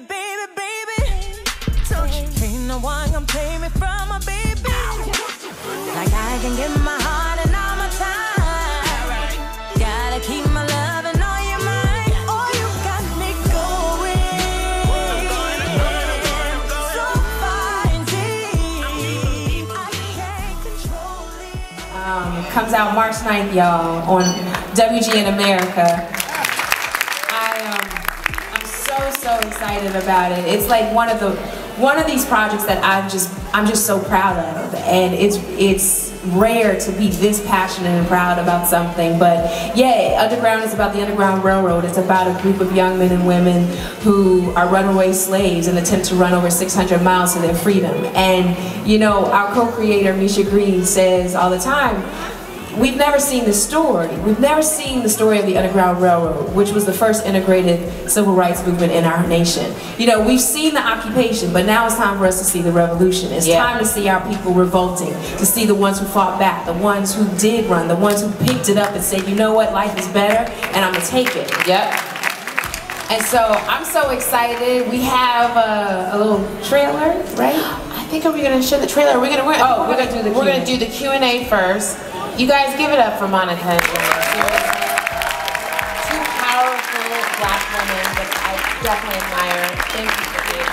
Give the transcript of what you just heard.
baby, baby, baby. Don't you ain't no one gonna play me from my baby. Like I can give my heart and all my time. Gotta keep my love and all your mind. Oh, you got me going. So far and deep. I can't control it. Um, comes out March 9th, y'all, on WGN America. Excited about it. It's like one of the one of these projects that I've just I'm just so proud of, and it's it's rare to be this passionate and proud about something. But yeah, Underground is about the Underground Railroad. It's about a group of young men and women who are runaway slaves and attempt to run over 600 miles to their freedom. And you know, our co-creator Misha Green says all the time. We've never seen the story. We've never seen the story of the Underground Railroad, which was the first integrated civil rights movement in our nation. You know, we've seen the occupation, but now it's time for us to see the revolution. It's Yeah. time to see our people revolting, to see the ones who fought back, the ones who did run, the ones who picked it up and said, you know what, life is better, and I'm gonna take it. Yep. And so I'm so excited. We have a, a little trailer, right? I think are we gonna show the trailer? We're gonna we're, Oh, we're gonna do the we're gonna do the Q and A first. You guys give it up for Monica. Two powerful black women that I definitely admire. Thank you for